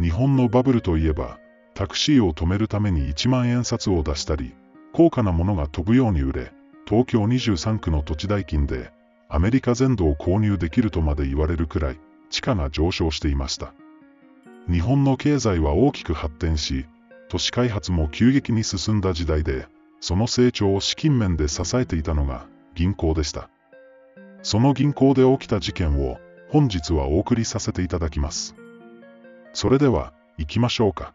日本のバブルといえば、タクシーを止めるために1万円札を出したり、高価なものが飛ぶように売れ、東京23区の土地代金で、アメリカ全土を購入できるとまで言われるくらい、地価が上昇していました。日本の経済は大きく発展し、都市開発も急激に進んだ時代で、その成長を資金面で支えていたのが銀行でした。その銀行で起きた事件を本日はお送りさせていただきます。それでは、行きましょうか。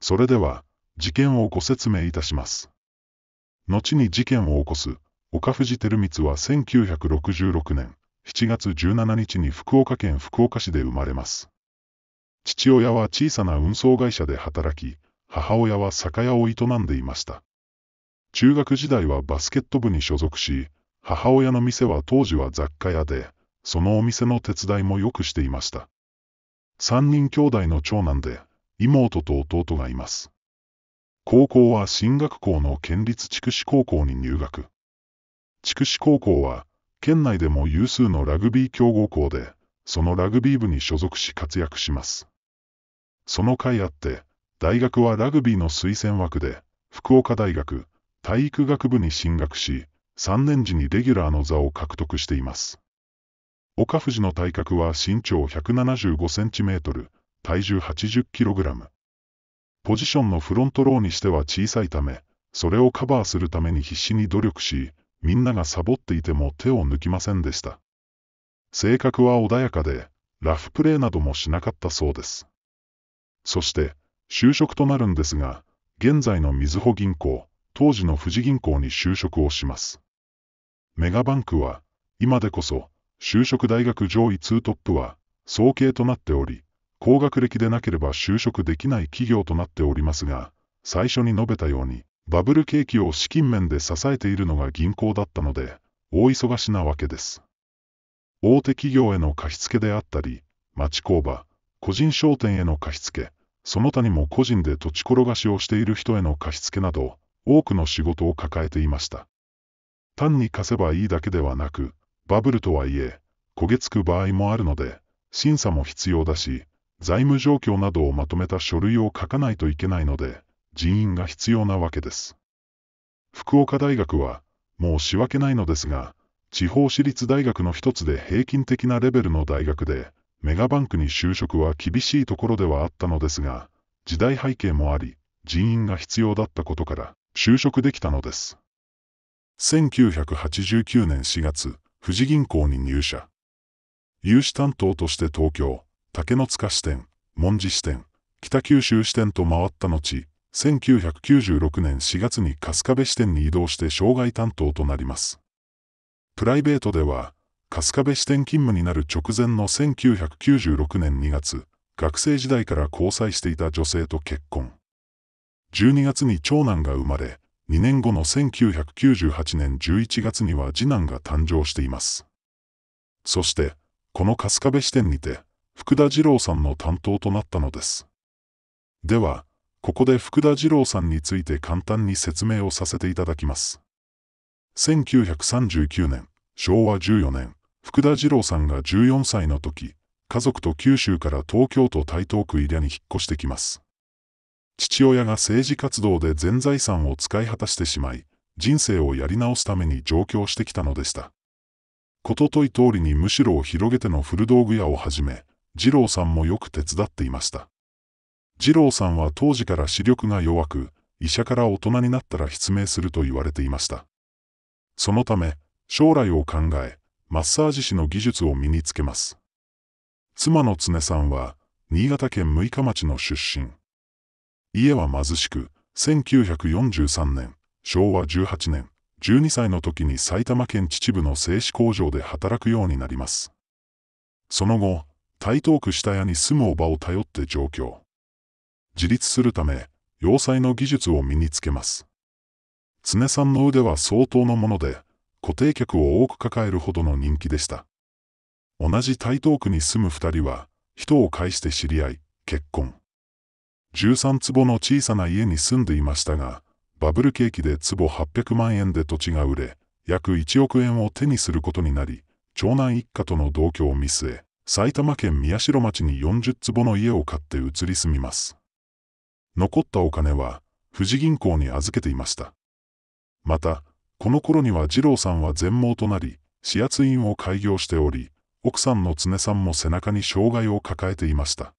それでは、事件をご説明いたします。後に事件を起こす、岡藤照光は1966年7月17日に福岡県福岡市で生まれます。父親は小さな運送会社で働き、母親は酒屋を営んでいました。中学時代はバスケット部に所属し、母親の店は当時は雑貨屋で、そのお店の手伝いもよくしていました。三人兄弟の長男で、妹と弟がいます。高校は進学校の県立筑紫高校に入学。筑紫高校は、県内でも有数のラグビー強豪校で、そのラグビー部に所属し活躍します。その甲斐あって、大学はラグビーの推薦枠で、福岡大学体育学部に進学し、3年時にレギュラーの座を獲得しています。岡藤の体格は身長175センチメートル、体重80キログラム。ポジションのフロントローにしては小さいため、それをカバーするために必死に努力し、みんながサボっていても手を抜きませんでした。性格は穏やかで、ラフプレーなどもしなかったそうです。そして、就職となるんですが、現在のみずほ銀行、当時の富士銀行に就職をします。メガバンクは、今でこそ、就職大学上位2トップは、総計となっており、高学歴でなければ就職できない企業となっておりますが、最初に述べたように、バブル景気を資金面で支えているのが銀行だったので、大忙しなわけです。大手企業への貸付であったり、町工場、個人商店への貸付、その他にも個人で土地転がしをしている人への貸付など、多くの仕事を抱えていました。単に貸せばいいだけではなく、バブルとはいえ、焦げつく場合もあるので、審査も必要だし、財務状況などをまとめた書類を書かないといけないので、人員が必要なわけです。福岡大学は、もう仕分けないのですが、地方私立大学の一つで平均的なレベルの大学で、メガバンクに就職は厳しいところではあったのですが、時代背景もあり、人員が必要だったことから、就職できたのです。1989年4月、富士銀行に入社。融資担当として東京、竹の塚支店、門司支店、北九州支店と回った後、1996年4月に春日部支店に移動して障害担当となります。プライベートでは、春日部支店勤務になる直前の1996年2月、学生時代から交際していた女性と結婚。12月に長男が生まれ、2年後の1998年11月には次男が誕生しています。そして、この春日部支店にて、福田二郎さんの担当となったのです。では、ここで福田二郎さんについて簡単に説明をさせていただきます。1939年、昭和14年、福田二郎さんが14歳の時、家族と九州から東京都台東区入谷に引っ越してきます。父親が政治活動で全財産を使い果たしてしまい、人生をやり直すために上京してきたのでした。こととい通りにむしろを広げての古道具屋をはじめ、二郎さんもよく手伝っていました。二郎さんは当時から視力が弱く、医者から大人になったら失明すると言われていました。そのため、将来を考え、マッサージ師の技術を身につけます。妻の常さんは、新潟県六日町の出身。家は貧しく、1943年、昭和18年、12歳の時に埼玉県秩父の製紙工場で働くようになります。その後、台東区下屋に住むおばを頼って上京。自立するため、要塞の技術を身につけます。常さんの腕は相当のもので、固定客を多く抱えるほどの人気でした。同じ台東区に住む二人は、人を介して知り合い、結婚。13坪の小さな家に住んでいましたが、バブル景気で坪800万円で土地が売れ、約1億円を手にすることになり、長男一家との同居を見据え、埼玉県宮代町に40坪の家を買って移り住みます。残ったお金は、富士銀行に預けていました。また、この頃には二郎さんは全盲となり、指圧院を開業しており、奥さんの常さんも背中に障害を抱えていました。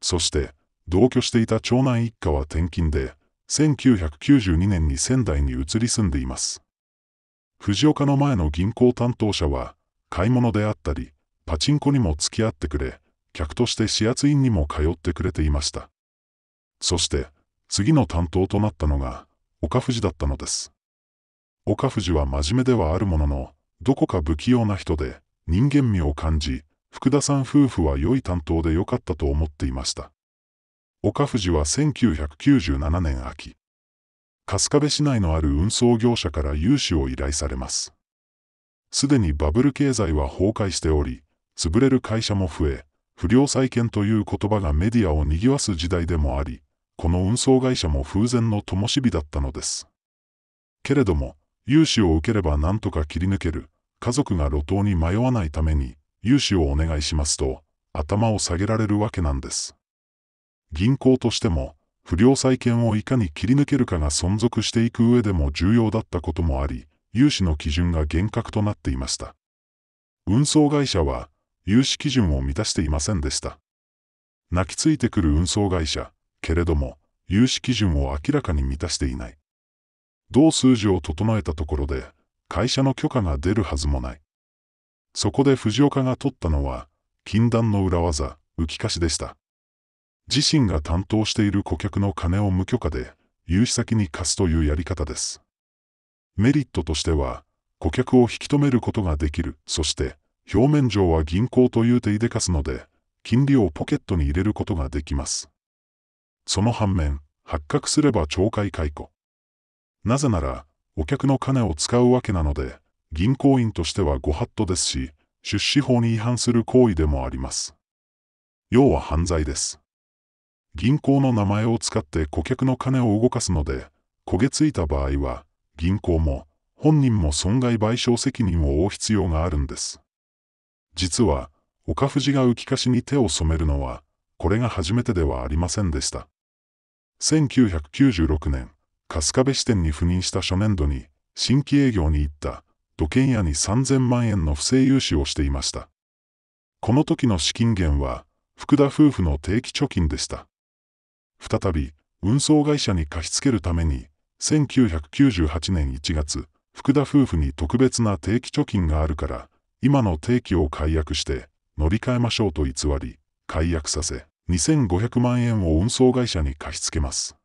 そして、同居していた長男一家は転勤で、1992年に仙台に移り住んでいます。藤岡の前の銀行担当者は、買い物であったり、パチンコにも付き合ってくれ、客として指圧院にも通ってくれていました。そして、次の担当となったのが、岡藤だったのです。岡藤は真面目ではあるものの、どこか不器用な人で、人間味を感じ、福田さん夫婦は良い担当で良かったと思っていました。岡藤は1997年秋、春日部市内のある運送業者から融資を依頼されます。すでにバブル経済は崩壊しており、潰れる会社も増え、不良債権という言葉がメディアを賑わす時代でもあり、この運送会社も風前の灯火だったのです。けれども、融資を受ければ何とか切り抜ける、家族が路頭に迷わないために、融資をお願いしますと、頭を下げられるわけなんです。銀行としても、不良債権をいかに切り抜けるかが存続していく上でも重要だったこともあり、融資の基準が厳格となっていました。運送会社は、融資基準を満たしていませんでした。泣きついてくる運送会社、けれども、融資基準を明らかに満たしていない。同数字を整えたところで、会社の許可が出るはずもない。そこで藤岡が取ったのは、禁断の裏技、浮き貸しでした。自身が担当している顧客の金を無許可で、融資先に貸すというやり方です。メリットとしては、顧客を引き止めることができる。そして、表面上は銀行という手で貸すので、金利をポケットに入れることができます。その反面、発覚すれば懲戒解雇。なぜなら、お客の金を使うわけなので、銀行員としてはご法度ですし、出資法に違反する行為でもあります。要は犯罪です。銀行の名前を使って顧客の金を動かすので、焦げついた場合は、銀行も、本人も損害賠償責任を負う必要があるんです。実は、岡藤が浮きしに手を染めるのは、これが初めてではありませんでした。1996年、春日部支店に赴任した初年度に、新規営業に行った土建屋に3000万円の不正融資をしていました。この時の資金源は、福田夫婦の定期貯金でした。再び、運送会社に貸し付けるために、1998年1月、福田夫婦に特別な定期貯金があるから、今の定期を解約して乗り換えましょうと偽り、解約させ、2500万円を運送会社に貸し付けます。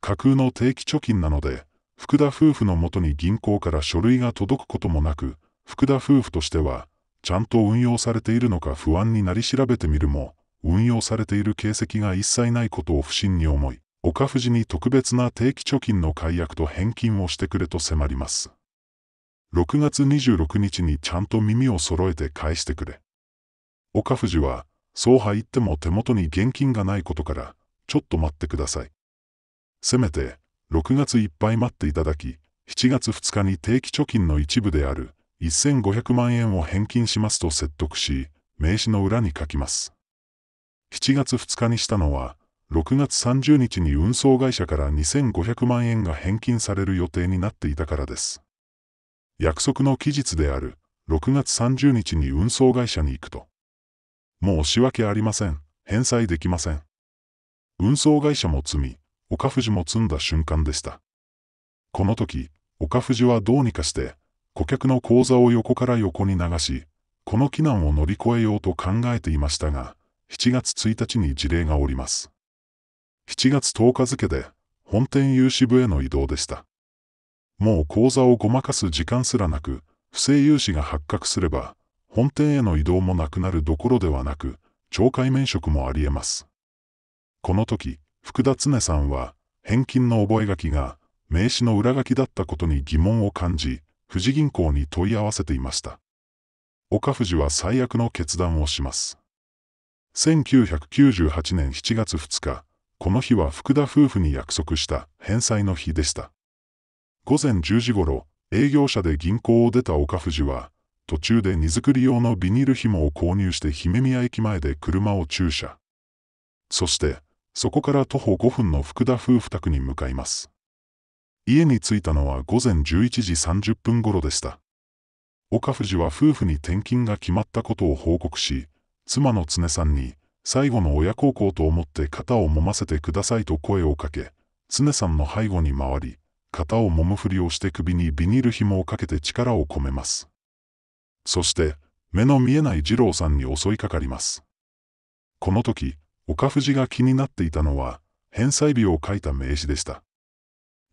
架空の定期貯金なので、福田夫婦のもとに銀行から書類が届くこともなく、福田夫婦としては、ちゃんと運用されているのか不安になり調べてみるも、運用されている形跡が一切ないことを不審に思い、岡藤に特別な定期貯金の解約と返金をしてくれと迫ります。6月26日にちゃんと耳を揃えて返してくれ。岡藤は、そうは言っても手元に現金がないことから、ちょっと待ってください。せめて、6月いっぱい待っていただき、7月2日に定期貯金の一部である1500万円を返金しますと説得し、名刺の裏に書きます。7月2日にしたのは、6月30日に運送会社から2500万円が返金される予定になっていたからです。約束の期日である6月30日に運送会社に行くと。もう仕訳ありません。返済できません。運送会社も積み、岡藤も積んだ瞬間でした。この時、岡藤はどうにかして、顧客の口座を横から横に流し、この危難を乗り越えようと考えていましたが、7月1日に事例がおります。7月10日付で、本店有志部への移動でした。もう口座をごまかす時間すらなく、不正融資が発覚すれば、本店への移動もなくなるどころではなく、懲戒免職もあり得ます。この時、福田常さんは、返金の覚書が、名刺の裏書きだったことに疑問を感じ、富士銀行に問い合わせていました。岡富士は最悪の決断をします。1998年7月2日、この日は福田夫婦に約束した返済の日でした。午前10時頃、営業車で銀行を出た岡藤は、途中で荷造り用のビニール紐を購入して姫宮駅前で車を駐車。そして、そこから徒歩5分の福田夫婦宅に向かいます。家に着いたのは午前11時30分頃でした。岡藤は夫婦に転勤が決まったことを報告し、妻の常さんに、最後の親孝行と思って肩を揉ませてくださいと声をかけ、常さんの背後に回り、肩を揉むふりをして首にビニール紐をかけて力を込めます。そして、目の見えない二郎さんに襲いかかります。この時、岡藤が気になっていたのは、返済日を書いた名刺でした。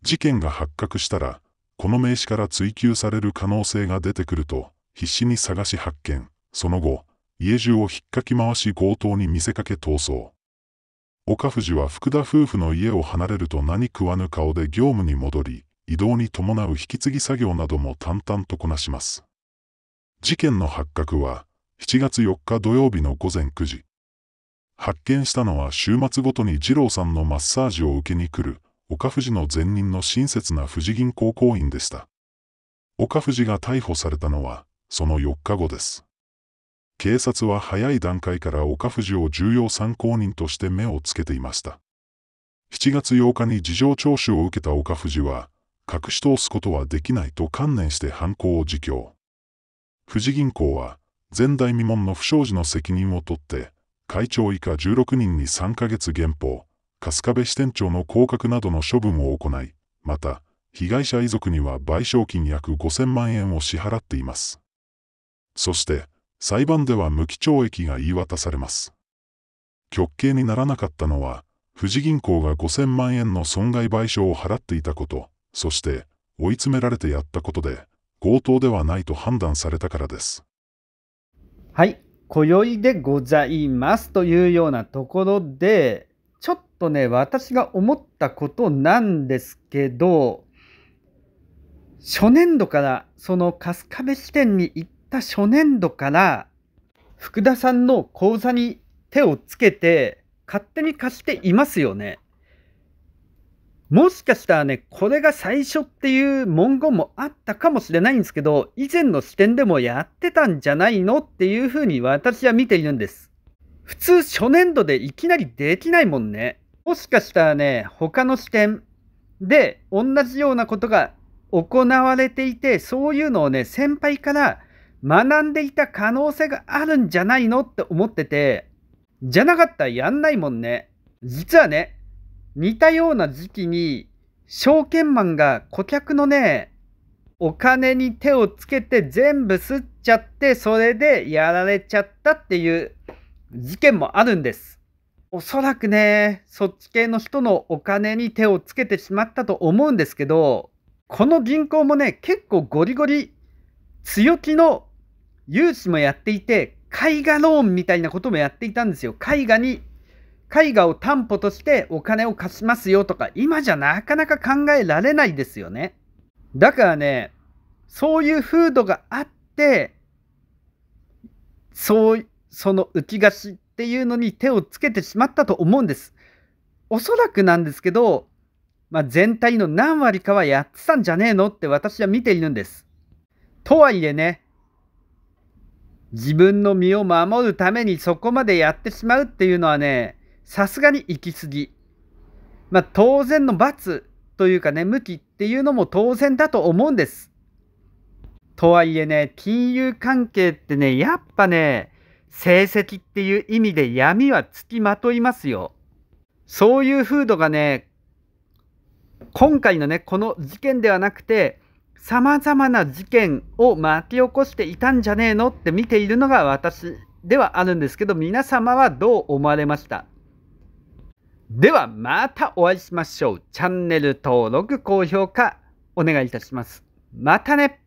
事件が発覚したら、この名刺から追及される可能性が出てくると、必死に探し発見、その後、家中を引っかき回し強盗に見せかけ逃走。岡藤は福田夫婦の家を離れると何食わぬ顔で業務に戻り、移動に伴う引き継ぎ作業なども淡々とこなします。事件の発覚は、7月4日土曜日の午前9時。発見したのは週末ごとに二郎さんのマッサージを受けに来る、岡藤の前任の親切な富士銀行行員でした。岡藤が逮捕されたのは、その4日後です。警察は早い段階から岡藤を重要参考人として目をつけていました。7月8日に事情聴取を受けた岡藤は、隠し通すことはできないと観念して犯行を自供。富士銀行は、前代未聞の不祥事の責任を取って、会長以下16人に3ヶ月減俸、春日部支店長の降格などの処分を行い、また、被害者遺族には賠償金約5000万円を支払っています。そして、裁判では無期懲役が言い渡されます。極刑にならなかったのは、富士銀行が5000万円の損害賠償を払っていたこと、そして追い詰められてやったことで、強盗ではないと判断されたからです。はい、今宵でございますというようなところで、ちょっとね、私が思ったことなんですけど、初年度からその春日部支店に行った初年度から福田さんの口座に手をつけて勝手に貸していますよね。もしかしたらね、これが最初っていう文言もあったかもしれないんですけど、以前の視点でもやってたんじゃないのっていうふうに私は見ているんです。普通初年度でいきなりできないもんね。もしかしたらね、他の視点で同じようなことが行われていて、そういうのをね、先輩から学んでいた可能性があるんじゃないのって思ってて、じゃなかったらやんないもんね。実はね、似たような時期に、証券マンが顧客のね、お金に手をつけて全部吸っちゃって、それでやられちゃったっていう事件もあるんです。おそらくね、そっち系の人のお金に手をつけてしまったと思うんですけど、この銀行もね、結構ゴリゴリ強気の融資もやっていて、絵画ローンみたいなこともやっていたんですよ。絵画に、絵画を担保としてお金を貸しますよとか、今じゃなかなか考えられないですよね。だからね、そういう風土があって、そう、その浮き貸しっていうのに手をつけてしまったと思うんです。おそらくなんですけど、まあ、全体の何割かはやってたんじゃねえのって私は見ているんです。とはいえね、自分の身を守るためにそこまでやってしまうっていうのはね、さすがに行き過ぎ。まあ当然の罰というかね、向きっていうのも当然だと思うんです。とはいえね、金融関係ってね、やっぱね、成績っていう意味で闇はつきまといますよ。そういう風土がね、今回のね、この事件ではなくて、さまざまな事件を巻き起こしていたんじゃねえのって見ているのが私ではあるんですけど、皆様はどう思われました？ではまたお会いしましょう。チャンネル登録、高評価お願いいたします。またね